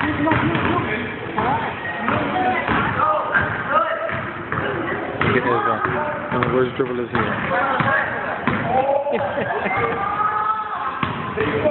Look. And uh, the worst dribble is here.